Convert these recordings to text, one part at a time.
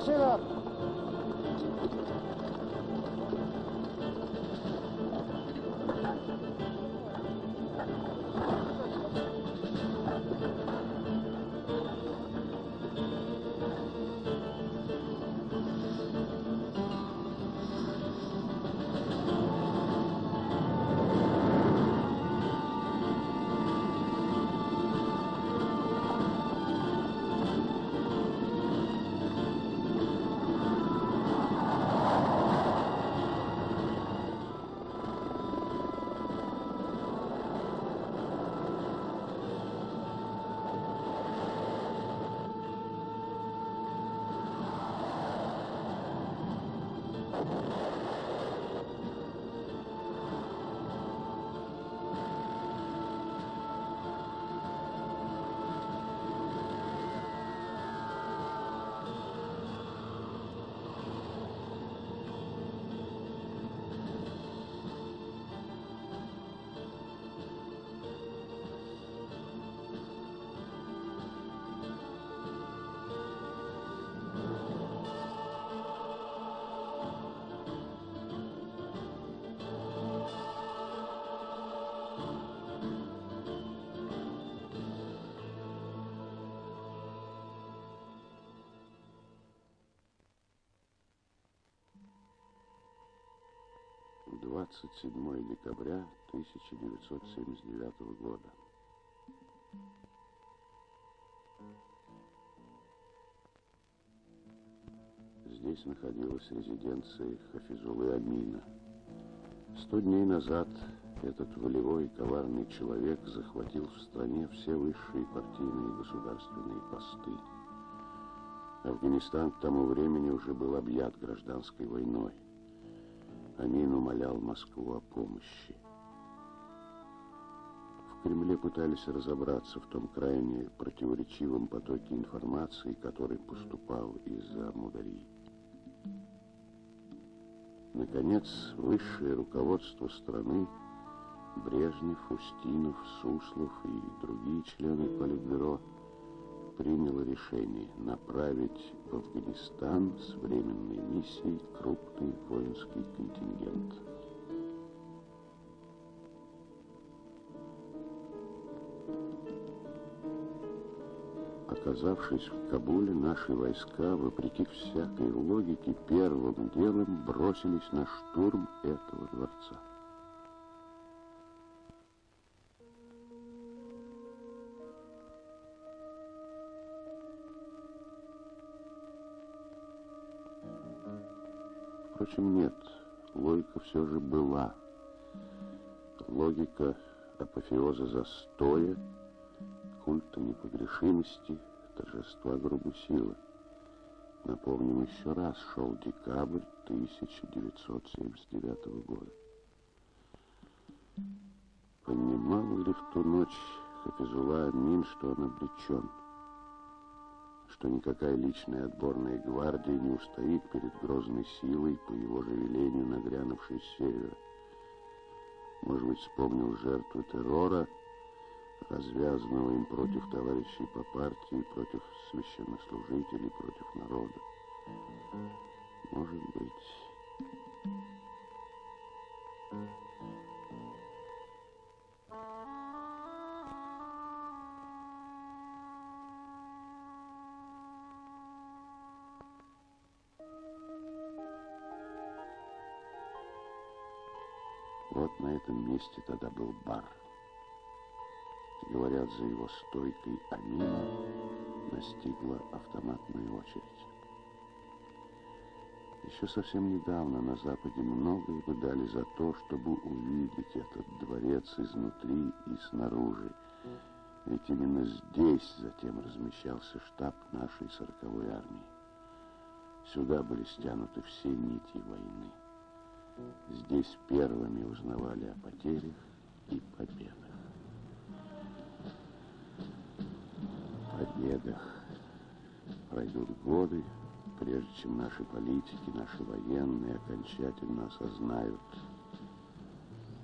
是的。27 декабря 1979 года. Здесь находилась резиденция Хафизулы Амина. Сто дней назад этот волевой и коварный человек захватил в стране все высшие партийные и государственные посты. Афганистан к тому времени уже был объят гражданской войной. Амин умолял Москву о помощи. В Кремле пытались разобраться в том крайне противоречивом потоке информации, который поступал из-за Мудари. Наконец, высшее руководство страны, Брежнев, Устинов, Суслов и другие члены Политбюро приняло решение направить в Афганистан с временной миссией крупный воинский контингент. Оказавшись в Кабуле, наши войска, вопреки всякой логике, первым делом бросились на штурм этого дворца. Впрочем, нет, логика все же была. Логика апофеоза застоя, культа непогрешимости, торжества грубой силы. Напомним еще раз, шел декабрь 1979 года. Понимал ли в ту ночь Хафизула Амин, что он обречен? Что никакая личная отборная гвардия не устоит перед грозной силой, по его же велению нагрянувшей с севера? Может быть, вспомнил жертву террора, развязанного им против товарищей по партии, против священнослужителей, против народа. Может быть. Вот на этом месте тогда был бар. Говорят, за его стойкой Амина настигла автоматная очередь. Еще совсем недавно на Западе многое бы дали за то, чтобы увидеть этот дворец изнутри и снаружи. Ведь именно здесь затем размещался штаб нашей сороковой армии. Сюда были стянуты все нити войны. Здесь первыми узнавали о потерях и победах. Победах. Пройдут годы, прежде чем наши политики, наши военные окончательно осознают,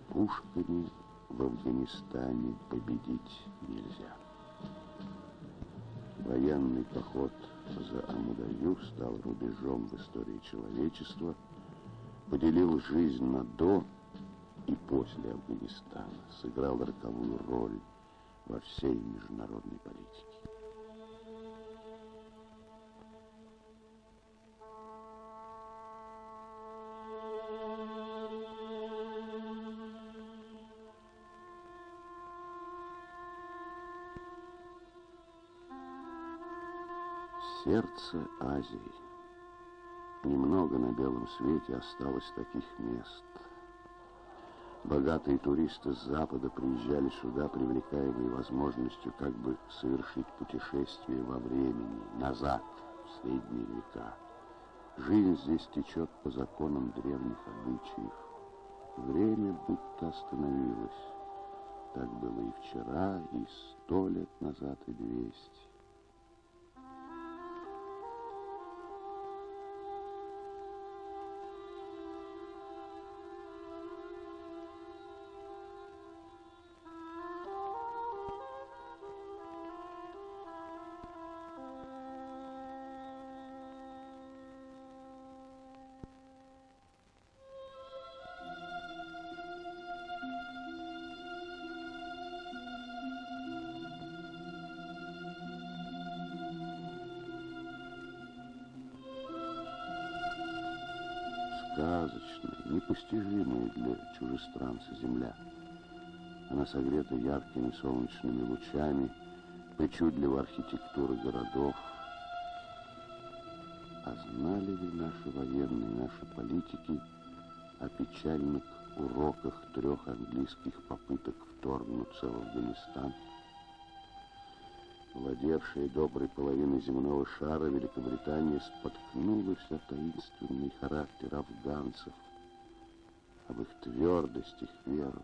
пушками в Афганистане победить нельзя. Военный поход за Амудаю стал рубежом в истории человечества, поделил жизнь на до и после Афганистана, сыграл роковую роль во всей международной политике. Сердце Азии. Немного на белом свете осталось таких мест. Богатые туристы с Запада приезжали сюда, привлекаемые возможностью как бы совершить путешествие во времени, назад, в средние века. Жизнь здесь течет по законам древних обычаев. Время будто остановилось. Так было и вчера, и сто лет назад, и двести. Сказочная, непостижимая для чужестранца земля. Она согрета яркими солнечными лучами, причудлива архитектура городов. А знали ли наши военные, наши политики о печальных уроках трех английских попыток вторгнуться в Афганистан? Владевшая доброй половиной земного шара, Великобритания споткнулась о таинственный характер афганцев, об их твердость, их веру.